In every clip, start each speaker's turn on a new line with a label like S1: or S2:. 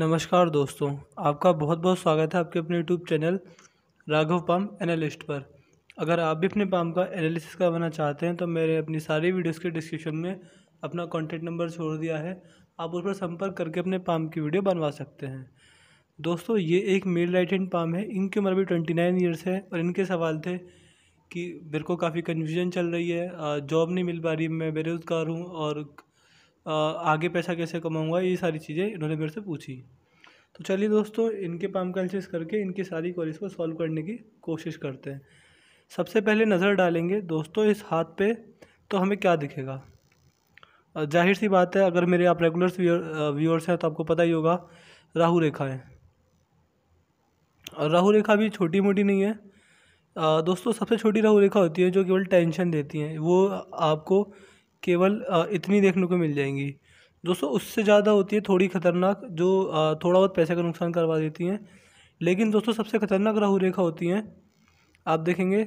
S1: नमस्कार दोस्तों, आपका बहुत बहुत स्वागत है आपके अपने YouTube channel Raghav palm analyst पर। अगर आप भी अपने पाम का एनालिसिस करवाना चाहते हैं तो मेरे अपनी सारी वीडियोस के डिस्क्रिप्शन में अपना कॉन्टैक्ट नंबर छोड़ दिया है। आप उस पर संपर्क करके अपने पाम की वीडियो बनवा सकते हैं। दोस्तों, ये एक मेल राइट हैंड पाम है। इनकी उम्र भी ट्वेंटी नाइन ईयर्स है और इनके सवाल थे कि मेरे को काफ़ी कन्फ्यूज़न चल रही है जॉब नहीं मिल पा रही, मैं बेरोज़गार हूँ और आगे पैसा कैसे कमाऊँगा, ये सारी चीज़ें इन्होंने मेरे से पूछी। तो चलिए दोस्तों, इनके पाम कैल्सिस करके इनकी सारी क्वेरीज को सॉल्व करने की कोशिश करते हैं। सबसे पहले नज़र डालेंगे दोस्तों इस हाथ पे तो हमें क्या दिखेगा? ज़ाहिर सी बात है, अगर मेरे आप रेगुलर व्यूअर्स हैं तो आपको पता ही होगा, राहु रेखा है। और राहु रेखा भी छोटी मोटी नहीं है। दोस्तों सबसे छोटी राहु रेखा होती है जो केवल टेंशन देती हैं। वो आपको केवल इतनी देखने को मिल जाएँगी। दोस्तों, उससे ज़्यादा होती है थोड़ी ख़तरनाक, जो थोड़ा बहुत पैसे का नुकसान करवा देती हैं। लेकिन दोस्तों, सबसे ख़तरनाक राहु रेखा होती हैं, आप देखेंगे,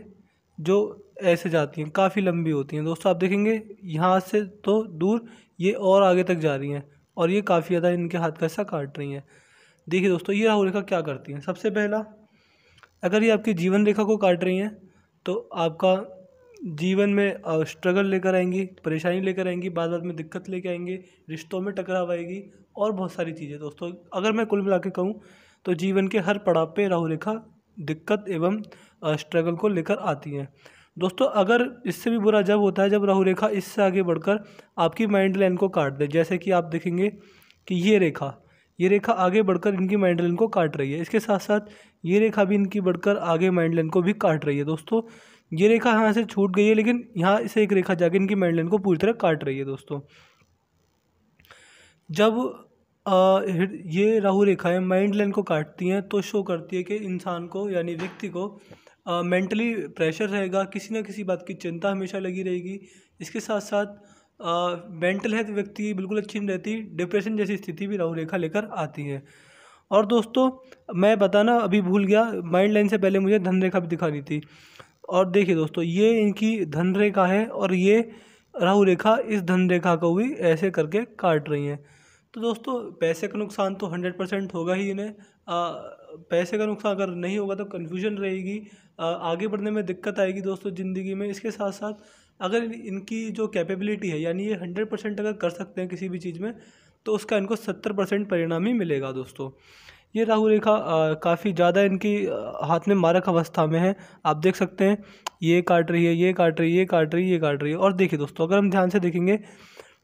S1: जो ऐसे जाती हैं, काफ़ी लंबी होती हैं। दोस्तों, आप देखेंगे, यहाँ से तो दूर ये और आगे तक जा रही हैं, और ये काफ़ी ज़्यादा इनके हाथ का हिस्सा काट रही हैं। देखिए दोस्तों, ये राहु रेखा क्या करती हैं? सबसे पहला, अगर ये आपकी जीवन रेखा को काट रही हैं तो आपका जीवन में स्ट्रगल लेकर आएँगी, परेशानी लेकर आएँगी बाद बाद में दिक्कत लेकर आएँगे, रिश्तों में टकराव आएगी, और बहुत सारी चीज़ें। दोस्तों, अगर मैं कुल मिला के कहूँ तो जीवन के हर पड़ाव पे राहु रेखा दिक्कत एवं स्ट्रगल को लेकर आती हैं। दोस्तों, अगर इससे भी बुरा जब होता है, जब राहु रेखा इससे आगे बढ़कर आपकी माइंड लाइन को काट दे, जैसे कि आप देखेंगे कि ये रेखा ये रेखा आगे बढ़कर इनकी माइंड लाइन को काट रही है। इसके साथ साथ ये रेखा भी इनकी बढ़कर आगे माइंड लाइन को भी काट रही है। दोस्तों ये रेखा यहाँ से छूट गई है लेकिन यहाँ से एक रेखा जाके इनकी माइंड लाइन को पूरी तरह काट रही है दोस्तों। जब आ, ये राहु रेखाएँ माइंड लाइन को काटती हैं तो शो करती है कि इंसान को यानी व्यक्ति को मेंटली प्रेशर रहेगा किसी न किसी बात की चिंता हमेशा लगी रहेगी। इसके साथ साथ मेंटल हेल्थ व्यक्ति बिल्कुल अच्छी नहीं रहती डिप्रेशन जैसी स्थिति भी राहु रेखा लेकर आती है। और दोस्तों मैं बताना अभी भूल गया माइंड लाइन से पहले मुझे धन रेखा भी दिखानी थी। और देखिए दोस्तों, ये इनकी धन रेखा है और ये राहु रेखा इस धन रेखा को भी ऐसे करके काट रही हैं। तो दोस्तों, पैसे का नुकसान तो हंड्रेड परसेंट होगा ही इन्हें। पैसे का नुकसान अगर नहीं होगा तो कन्फ्यूज़न रहेगी। आगे बढ़ने में दिक्कत आएगी दोस्तों ज़िंदगी में। इसके साथ साथ अगर इनकी जो कैपेबिलिटी है, यानी ये हंड्रेड परसेंट अगर कर सकते हैं किसी भी चीज़ में तो उसका इनको सत्तर परसेंट परिणाम ही मिलेगा दोस्तों। ये राहु रेखा काफ़ी ज़्यादा इनकी हाथ में मारक अवस्था में है। आप देख सकते हैं, ये काट रही है, ये काट रही है, ये काट रही है, ये काट रही है। और देखिए दोस्तों, अगर हम ध्यान से देखेंगे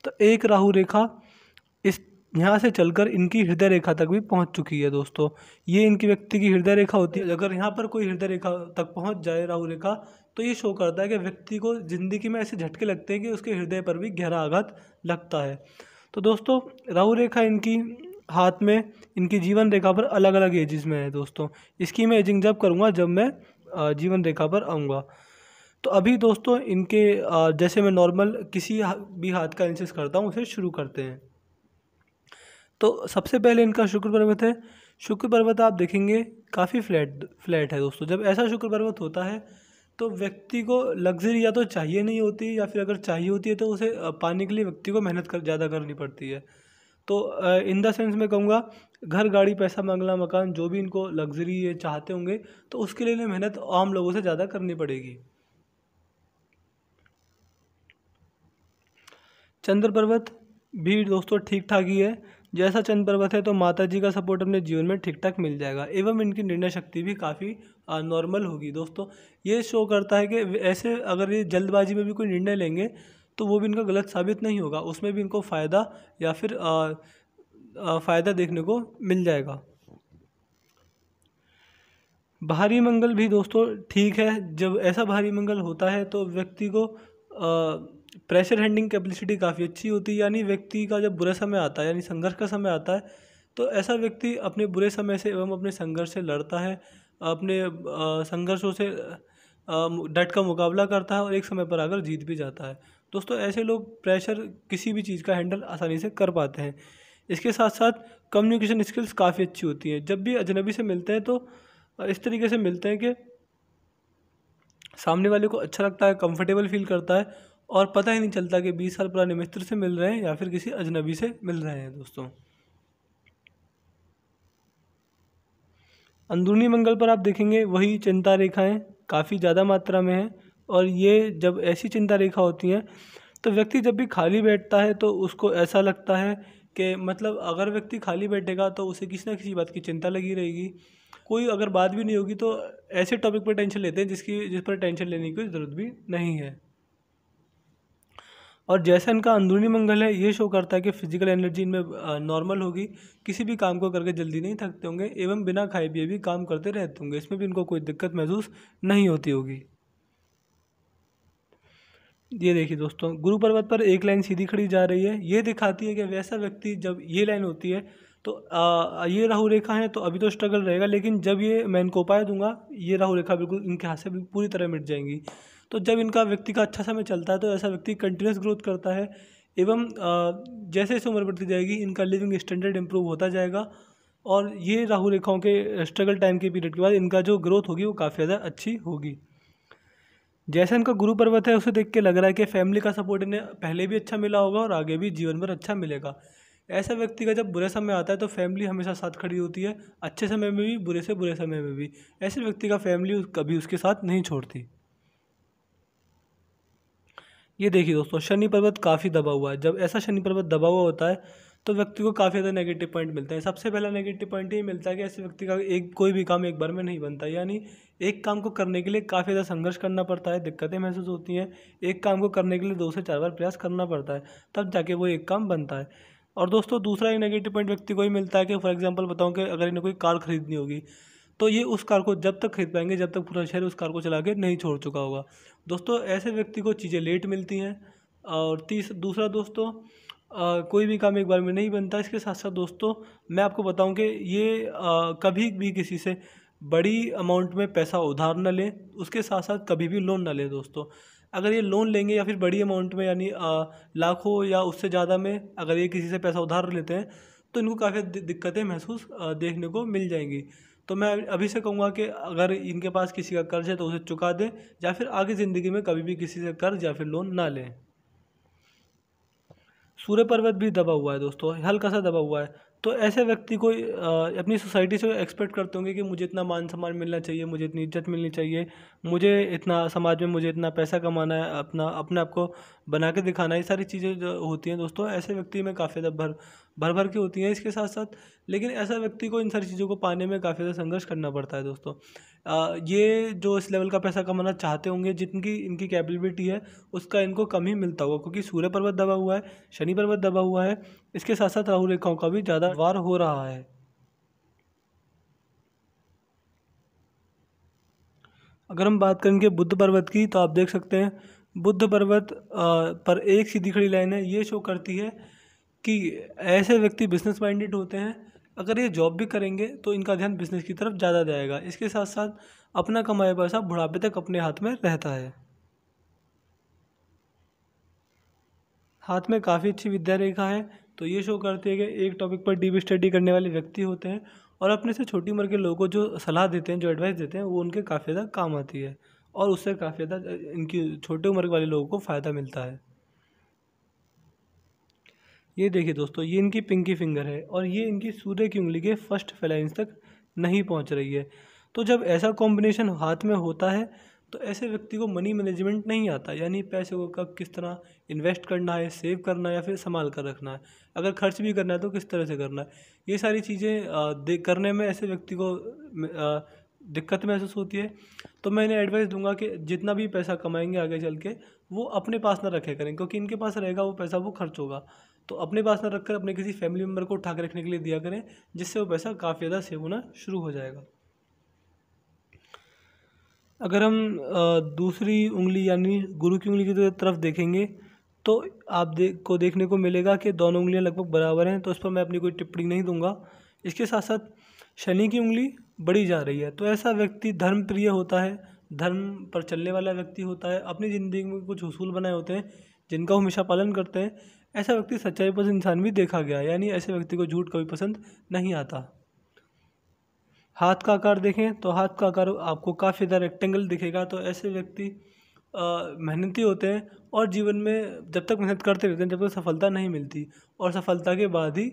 S1: तो एक राहु रेखा इस, यहाँ से चलकर इनकी हृदय रेखा तक भी पहुँच चुकी है दोस्तों। ये इनकी व्यक्ति की हृदय रेखा होती है। अगर यहाँ पर कोई हृदय रेखा तक पहुँच जाए राहु रेखा तो ये शो करता है कि व्यक्ति को ज़िंदगी में ऐसे झटके लगते हैं कि उसके हृदय पर भी गहरा आघात लगता है। तो दोस्तों राहु रेखा इनकी हाथ में इनकी जीवन रेखा पर अलग अलग एजेस में है दोस्तों। इसकी मैं एजिंग जब करूँगा, जब मैं जीवन रेखा पर आऊँगा। तो अभी दोस्तों इनके जैसे मैं नॉर्मल किसी भी हाथ का एनालिसिस करता हूँ, उसे शुरू करते हैं। तो सबसे पहले इनका शुक्र पर्वत है। शुक्र पर्वत आप देखेंगे, काफ़ी फ्लैट फ्लैट है दोस्तों। जब ऐसा शुक्र पर्वत होता है तो व्यक्ति को लग्जरी या तो चाहिए नहीं होती, या फिर अगर चाहिए होती है तो उसे पाने के लिए व्यक्ति को मेहनत कर, ज़्यादा करनी पड़ती है। तो इन द सेंस मैं कहूँगा, घर, गाड़ी, पैसा, मंगला, मकान, जो भी इनको लग्जरी ये चाहते होंगे तो उसके लिए मेहनत आम लोगों से ज़्यादा करनी पड़ेगी। चंद्र पर्वत भी दोस्तों ठीक ठाक ही है। जैसा चंद्र पर्वत है तो माता जी का सपोर्ट अपने जीवन में ठीक ठाक मिल जाएगा, एवं इनकी निर्णय शक्ति भी काफ़ी नॉर्मल होगी। दोस्तों, ये शो करता है कि ऐसे अगर ये जल्दबाजी में भी कोई निर्णय लेंगे तो वो भी इनका गलत साबित नहीं होगा। उसमें भी इनको फ़ायदा या फिर फ़ायदा देखने को मिल जाएगा। भारी मंगल भी दोस्तों ठीक है। जब ऐसा भारी मंगल होता है तो व्यक्ति को प्रेशर हैंडिंग कैपेसिटी काफ़ी अच्छी होती है। यानी व्यक्ति का जब बुरा समय आता है, यानी संघर्ष का समय आता है तो ऐसा व्यक्ति अपने बुरे समय से एवं अपने संघर्ष से लड़ता है, अपने संघर्षों से डट का मुकाबला करता है और एक समय पर आकर जीत भी जाता है। दोस्तों, ऐसे लोग प्रेशर किसी भी चीज़ का हैंडल आसानी से कर पाते हैं। इसके साथ साथ कम्युनिकेशन स्किल्स काफ़ी अच्छी होती हैं। जब भी अजनबी से मिलते हैं तो इस तरीके से मिलते हैं कि सामने वाले को अच्छा लगता है कंफर्टेबल फील करता है और पता ही नहीं चलता कि बीस साल पुराने मित्र से मिल रहे हैं या फिर किसी अजनबी से मिल रहे हैं दोस्तों। अंदरूनी मंगल पर आप देखेंगे, वही चिंता रेखाएँ काफ़ी ज़्यादा मात्रा में हैं। और ये जब ऐसी चिंता रेखा होती हैं तो व्यक्ति जब भी खाली बैठता है तो उसको ऐसा लगता है कि मतलब अगर व्यक्ति खाली बैठेगा तो उसे किसी ना किसी बात की चिंता लगी रहेगी। कोई अगर बात भी नहीं होगी तो ऐसे टॉपिक पर टेंशन लेते हैं, जिसकी, जिस पर टेंशन लेने की ज़रूरत भी नहीं है। और जैसा इनका अंदरूनी मंगल है, ये शो करता है कि फ़िज़िकल एनर्जी इनमें नॉर्मल होगी। किसी भी काम को करके जल्दी नहीं थकते होंगे, एवं बिना खाए पिए भी काम करते रहते होंगे। इसमें भी इनको कोई दिक्कत महसूस नहीं होती होगी। ये देखिए दोस्तों गुरु पर्वत पर एक लाइन सीधी खड़ी जा रही है। ये दिखाती है कि वैसा व्यक्ति जब ये लाइन होती है तो आ, ये राहु रेखा है तो अभी तो स्ट्रगल रहेगा लेकिन जब ये मैं इनको उपाय दूँगा ये राहु रेखा बिल्कुल इनके हाथ से पूरी तरह मिट जाएँगी। तो जब इनका व्यक्ति का अच्छा समय चलता है तो ऐसा व्यक्ति कंटिन्यूस ग्रोथ करता है एवं जैसे जैसे उम्र बढ़ती जाएगी इनका लिविंग स्टैंडर्ड इम्प्रूव होता जाएगा और ये राहु रेखाओं के स्ट्रगल टाइम के पीरियड के बाद इनका जो ग्रोथ होगी वो काफ़ी ज़्यादा अच्छी होगी। जैसा इनका गुरु पर्वत है, उसे देख के लग रहा है कि फैमिली का सपोर्ट इन्हें पहले भी अच्छा मिला होगा और आगे भी जीवन भर अच्छा मिलेगा। ऐसा व्यक्ति का जब बुरे समय आता है तो फैमिली हमेशा साथ खड़ी होती है, अच्छे समय में भी, बुरे से बुरे समय में भी। ऐसे व्यक्ति का फैमिली कभी उसके साथ नहीं छोड़ती। ये देखिए दोस्तों, शनि पर्वत काफ़ी दबा हुआ है। जब ऐसा शनि पर्वत दबा हुआ होता है तो व्यक्ति को काफ़ी ज़्यादा नेगेटिव पॉइंट मिलता है। सबसे पहला नेगेटिव पॉइंट ये मिलता है कि ऐसे व्यक्ति का एक, कोई भी काम एक बार में नहीं बनता। यानी एक काम को करने के लिए काफ़ी ज़्यादा संघर्ष करना पड़ता है, दिक्कतें महसूस होती हैं। एक काम को करने के लिए दो से चार बार प्रयास करना पड़ता है, तब जाके वो एक काम बनता है। और दोस्तों, दूसरा एक नेगेटिव पॉइंट व्यक्ति को ही मिलता है कि फॉर एग्ज़ाम्पल बताऊँ कि अगर इन्हें कोई कार खरीदनी होगी तो ये उस कार को जब तक खरीद पाएँगे, जब तक पूरा शहर उस कार को चला के नहीं छोड़ चुका होगा। दोस्तों, ऐसे व्यक्ति को चीज़ें लेट मिलती हैं। और तीस, दूसरा दोस्तों आ, कोई भी काम एक बार में नहीं बनता। इसके साथ साथ दोस्तों मैं आपको बताऊँ कि ये आ, कभी भी किसी से बड़ी अमाउंट में पैसा उधार न लें उसके साथ साथ कभी भी लोन ना लें दोस्तों। अगर ये लोन लेंगे या फिर बड़ी अमाउंट में यानी लाखों या उससे ज़्यादा में अगर ये किसी से पैसा उधार लेते हैं तो इनको काफ़ी दिक्कतें महसूस देखने को मिल जाएँगी। तो मैं अभी से कहूँगा कि अगर इनके पास किसी का कर्ज है तो उसे चुका दें या फिर आगे ज़िंदगी में कभी भी किसी से कर्ज या फिर लोन ना लें। सूर्य पर्वत भी दबा हुआ है दोस्तों, हल्का सा दबा हुआ है। तो ऐसे व्यक्ति को अपनी सोसाइटी से एक्सपेक्ट करते होंगे कि मुझे इतना मान सम्मान मिलना चाहिए, मुझे इतनी इज़्ज़त मिलनी चाहिए, मुझे इतना, समाज में मुझे इतना पैसा कमाना है, अपना, अपने आप को बना के दिखाना है, ये सारी चीज़ें जो होती हैं दोस्तों, ऐसे व्यक्ति में काफ़ी ज़्यादा भर भर भर के होती हैं इसके साथ साथ लेकिन ऐसा व्यक्ति को इन सारी चीज़ों को पाने में काफ़ी ज़्यादा संघर्ष करना पड़ता है दोस्तों। ये जो इस लेवल का पैसा कमाना चाहते होंगे, जिनकी, इनकी कैपेबिलिटी है, उसका इनको कम ही मिलता होगा, क्योंकि सूर्य पर्वत दबा हुआ है, शनि पर्वत दबा हुआ है, इसके साथ साथ राहु रेखाओं का भी ज़्यादा वार हो रहा है। अगर हम बात करेंगे बुद्ध पर्वत की तो आप देख सकते हैं, बुद्ध पर्वत पर एक सीधी खड़ी लाइन है, ये शो करती है कि ऐसे व्यक्ति बिज़नेस माइंडेड होते हैं अगर ये जॉब भी करेंगे तो इनका ध्यान बिज़नेस की तरफ़ ज़्यादा जाएगा। इसके साथ साथ अपना कमाया पैसा बुढ़ापे तक अपने हाथ में रहता है। हाथ में काफ़ी अच्छी विद्या रेखा है तो ये शो करती है कि एक टॉपिक पर डीप स्टडी करने वाले व्यक्ति होते हैं और अपने से छोटी उम्र के लोगों को जो सलाह देते हैं, जो एडवाइस देते हैं, वो उनके काफ़ी ज़्यादा काम आती है और उससे काफ़ी ज़्यादा, इनकी छोटे उम्र वाले लोगों को फ़ायदा मिलता है। ये देखिए दोस्तों, ये इनकी पिंकी फिंगर है और ये इनकी सूर्य की उंगली के फ़र्स्ट फेलाइंस तक नहीं पहुँच रही है। तो जब ऐसा कॉम्बिनेशन हाथ में होता है तो ऐसे व्यक्ति को मनी मैनेजमेंट नहीं आता। यानी पैसे को कब किस तरह इन्वेस्ट करना है सेव करना है या फिर संभाल कर रखना है। अगर खर्च भी करना है तो किस तरह से करना है। ये सारी चीज़ें करने में ऐसे व्यक्ति को दिक्कत महसूस होती है। तो मैं इन्हें एडवाइस दूँगा कि जितना भी पैसा कमाएँगे आगे चल के, वो अपने पास ना रखे करें, क्योंकि इनके पास रहेगा वो पैसा, वो खर्च होगा। तो अपने पास ना रखकर अपने किसी फैमिली मेंबर को उठा के रखने के लिए दिया करें, जिससे वो पैसा काफ़ी ज़्यादा सेव होना शुरू हो जाएगा। अगर हम दूसरी उंगली यानी गुरु की उंगली की तरफ़ देखेंगे तो आप देख को देखने को मिलेगा कि दोनों उंगलियाँ लगभग बराबर हैं तो उस पर मैं अपनी कोई टिप्पणी नहीं दूँगा। इसके साथ साथ शनि की उंगली बढ़ी जा रही है तो ऐसा व्यक्ति धर्म प्रिय होता है, धर्म पर चलने वाला व्यक्ति होता है, अपनी ज़िंदगी में कुछ उसूल बनाए होते हैं, जिनका हमेशा पालन करते हैं ऐसा व्यक्ति सच्चाई पसंद इंसान भी देखा गया, यानी ऐसे व्यक्ति को झूठ कभी पसंद नहीं आता। हाथ का आकार देखें तो हाथ का आकार आपको काफ़ी ज़्यादा रेक्टेंगल दिखेगा तो ऐसे व्यक्ति मेहनती होते हैं और जीवन में जब तक मेहनत करते रहते हैं, जब तक सफलता नहीं मिलती और सफलता के बाद ही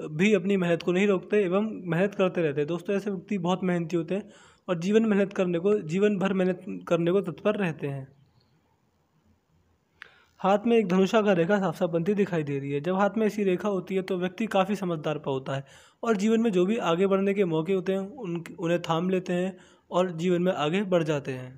S1: भी अपनी मेहनत को नहीं रोकते एवं मेहनत करते रहते हैं। दोस्तों, ऐसे व्यक्ति बहुत मेहनती होते हैं और जीवन मेहनत करने को, जीवन भर मेहनत करने को तत्पर रहते हैं। हाथ में एक धनुषा का रेखा साफ़ साफ़ बनती दिखाई दे रही है। जब हाथ में ऐसी रेखा होती है तो व्यक्ति काफ़ी समझदार पर होता है और जीवन में जो भी आगे बढ़ने के मौके होते हैं, उन, उन्हें थाम लेते हैं और जीवन में आगे बढ़ जाते हैं।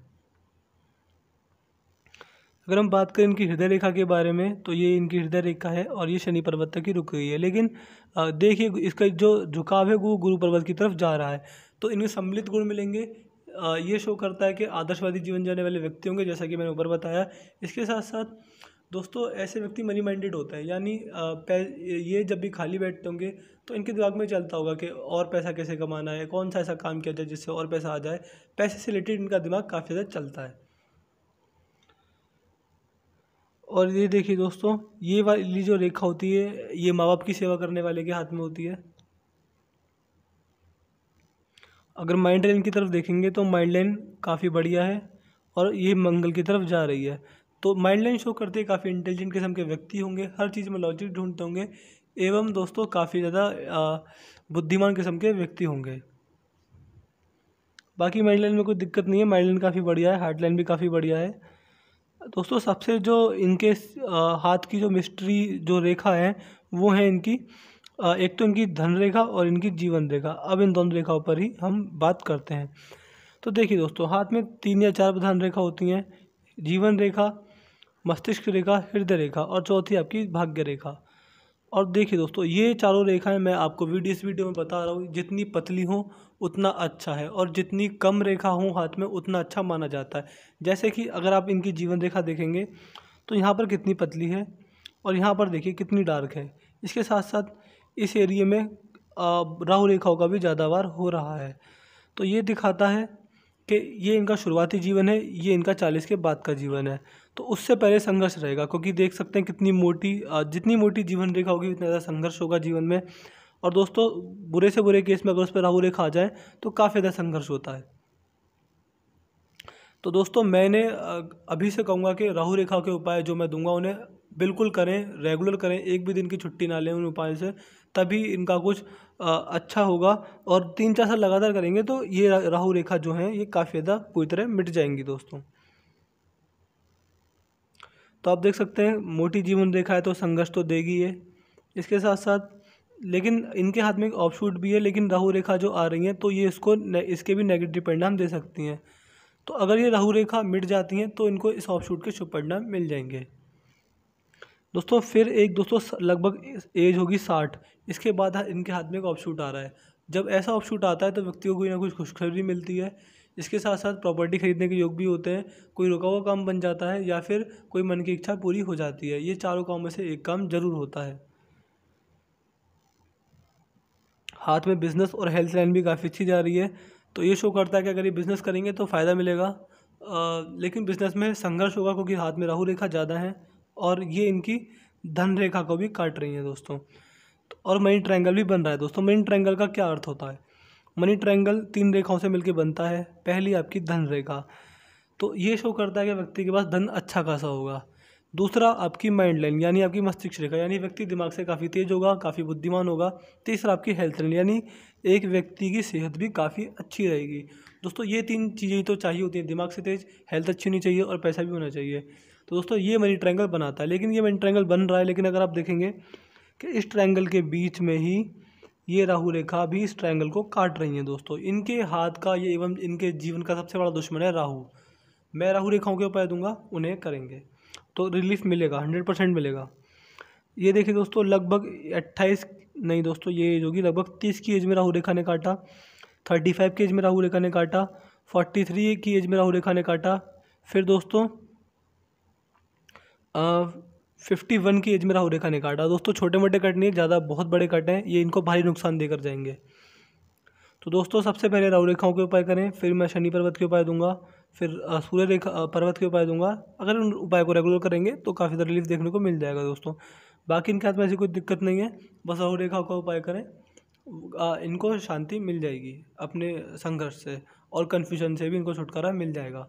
S1: अगर हम बात करें इनकी हृदय रेखा के बारे में तो ये इनकी हृदय रेखा है और ये शनि पर्वत तक ही रुक गई है। लेकिन देखिए, इसका जो झुकाव है, वो गुरु पर्वत की तरफ़ जा रहा है। तो इनमें सम्मिलित गुण मिलेंगे। ये शो करता है कि आदर्शवादी जीवन जाने वाले व्यक्ति होंगे जैसा कि मैंने ऊपर बताया, इसके साथ साथ दोस्तों, ऐसे व्यक्ति मनी माइंडेड होता है। यानी ये जब भी खाली बैठते होंगे तो इनके दिमाग में चलता होगा कि और पैसा कैसे कमाना है, कौन सा ऐसा काम किया जाए जिससे और पैसा आ जाए। पैसे से रिलेटेड इनका दिमाग काफ़ी ज़्यादा चलता है। और ये देखिए दोस्तों, ये वाली जो रेखा होती है, ये माँ बाप की सेवा करने वाले के हाथ में होती है। अगर माइंड लाइन की तरफ़ देखेंगे तो माइंड लाइन काफ़ी बढ़िया है और ये मंगल की तरफ़ जा रही है। तो माइंड लाइन शो करते काफ़ी इंटेलिजेंट किस्म के व्यक्ति होंगे, हर चीज़ में लॉजिक ढूंढते होंगे, एवं दोस्तों काफ़ी ज़्यादा बुद्धिमान किस्म के व्यक्ति होंगे। बाकी माइंड लाइन में कोई दिक्कत नहीं है माइंड लाइन काफ़ी बढ़िया है हार्ट लाइन भी काफ़ी बढ़िया है। दोस्तों सबसे जो इनके हाथ की जो मिस्ट्री जो रेखा है, वो है इनकी एक तो इनकी धन रेखा और इनकी जीवन रेखा। अब इन दोनों रेखाओं पर ही हम बात करते हैं। तो देखिए दोस्तों, हाथ में तीन या चार प्रधान रेखा होती हैं, जीवन रेखा मस्तिष्क रेखा हृदय रेखा और चौथी आपकी भाग्य रेखा और देखिए दोस्तों, ये चारों रेखाएँ मैं आपको वीडियो इस वीडियो में बता रहा हूँ, जितनी पतली हो, उतना अच्छा है और जितनी कम रेखा हो हाथ में, उतना अच्छा माना जाता है। जैसे कि अगर आप इनकी जीवन रेखा देखेंगे तो यहाँ पर कितनी पतली है और यहाँ पर देखिए कितनी डार्क है। इसके साथ साथ इस एरिए में राहु रेखाओं का भी ज़्यादा बार हो रहा है। तो ये दिखाता है कि ये इनका शुरुआती जीवन है, ये इनका चालीस के बाद का जीवन है। तो उससे पहले संघर्ष रहेगा, क्योंकि देख सकते हैं कितनी मोटी जितनी मोटी जीवन रेखा होगी, उतना ज़्यादा संघर्ष होगा जीवन में। और दोस्तों, बुरे से बुरे केस में अगर उस पर राहु रेखा आ जाए तो काफ़ी ज़्यादा संघर्ष होता है। तो दोस्तों, मैंने अभी से कहूँगा कि राहु रेखा के उपाय जो मैं दूँगा, उन्हें बिल्कुल करें, रेगुलर करें, एक भी दिन की छुट्टी ना लें उन उपाय से, तभी इनका कुछ अच्छा होगा। और तीन चार साल लगातार करेंगे तो ये राहु रेखा जो है, ये काफ़ी ज़्यादा पूरी तरह मिट जाएँगी दोस्तों। तो आप देख सकते हैं, मोटी जीवन रेखा है तो संघर्ष तो देगी है इसके साथ साथ, लेकिन इनके हाथ में एक ऑफशूट भी है, लेकिन राहु रेखा जो आ रही हैं तो ये इसको इसके भी नेगेटिव परिणाम दे सकती हैं। तो अगर ये राहु रेखा मिट जाती हैं तो इनको इस ऑफशूट के शुभ परिणाम मिल जाएँगे। दोस्तों, फिर एक दोस्तों लगभग एज होगी साठ। इसके बाद इनके हाथ में एक ऑफशूट आ रहा है। जब ऐसा ऑफशूट आता है तो व्यक्ति को कोई ना कुछ खुशखबरी मिलती है। इसके साथ साथ प्रॉपर्टी खरीदने के योग भी होते हैं। कोई रुका हुआ काम बन जाता है या फिर कोई मन की इच्छा पूरी हो जाती है ये चारों काम में से एक काम ज़रूर होता है। हाथ में बिज़नेस और हेल्थ लाइन भी काफ़ी अच्छी जा रही है। तो ये शो करता है कि अगर ये बिज़नेस करेंगे तो फ़ायदा मिलेगा। आ, लेकिन बिज़नेस में संघर्ष होगा क्योंकि हाथ में राहु रेखा ज़्यादा है और ये इनकी धन रेखा को भी काट रही है दोस्तों। और मनी ट्रायंगल भी बन रहा है दोस्तों। मनी ट्रायंगल का क्या अर्थ होता है? मनी ट्रायंगल तीन रेखाओं से मिलकर बनता है, पहली आपकी धन रेखा। तो ये शो करता है कि व्यक्ति के पास धन अच्छा खासा होगा। दूसरा आपकी माइंड लाइन यानी आपकी मस्तिष्क रेखा, यानी व्यक्ति दिमाग से काफ़ी तेज होगा, काफ़ी बुद्धिमान होगा। तीसरा आपकी हेल्थ लाइन यानी एक व्यक्ति की सेहत भी काफ़ी अच्छी रहेगी। दोस्तों, ये तीन चीज़ें तो चाहिए होती हैं। दिमाग से तेज हेल्थ अच्छी होनी चाहिए और पैसा भी होना चाहिए। तो दोस्तों, ये मनी ट्रायंगल बनाता है, लेकिन ये मनी ट्रायंगल बन रहा है, लेकिन अगर आप देखेंगे कि इस ट्रायंगल के बीच में ही ये राहु रेखा भी इस ट्रायंगल को काट रही हैं दोस्तों। इनके हाथ का ये एवं इनके जीवन का सबसे बड़ा दुश्मन है राहु। मैं राहु रेखाओं के उपाय दूँगा, उन्हें करेंगे। तो रिलीफ मिलेगा हंड्रेड परसेंट मिलेगा। ये देखिए दोस्तों, लगभग अट्ठाईस, नहीं दोस्तों, ये एज होगी, लगभग तीस की एज में राहु रेखा ने काटा। थर्टी फाइव की एज में राहु रेखा ने काटा। फोर्टी थ्री की एज में राहु रेखा ने काटा। फिर दोस्तों फिफ्टी वन की एज में राहु रेखा ने काटा। दोस्तों छोटे मोटे कट नहीं, ज़्यादा बहुत बड़े कट हैं। ये इनको भारी नुकसान देकर जाएँगे। तो दोस्तों, सबसे पहले राहु रेखाओं के उपाय करें, फिर मैं शनि पर्वत के उपाय दूँगा, फिर सूर्य रेखा पर्वत के उपाय दूँगा। अगर उन उपाय को रेगुलर करेंगे तो काफ़ी ज़्यादा रिलीफ देखने को मिल जाएगा दोस्तों। बाकी इनके हाथ में ऐसी कोई दिक्कत नहीं है, बस राहु रेखाओं का उपाय करें। इनको शांति मिल जाएगी अपने संघर्ष से और कन्फ्यूज़न से भी इनको छुटकारा मिल जाएगा।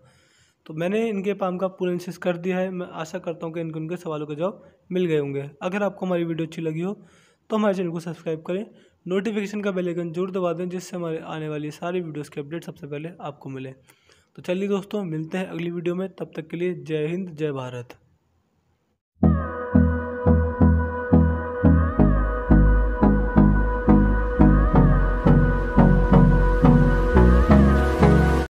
S1: तो मैंने इनके पाम का पूरा इंसिस कर दिया है। मैं आशा करता हूँ कि इनके उनके सवालों के जवाब मिल गए होंगे। अगर आपको हमारी वीडियो अच्छी लगी हो तो हमारे चैनल को सब्सक्राइब करें। नोटिफिकेशन का बेल ज़रूर दबा दें, जिससे हमारे आने वाली सारी वीडियोज़ के अपडेट सबसे पहले आपको मिले। तो चलिए दोस्तों, मिलते हैं अगली वीडियो में। तब तक के लिए जय हिंद, जय भारत।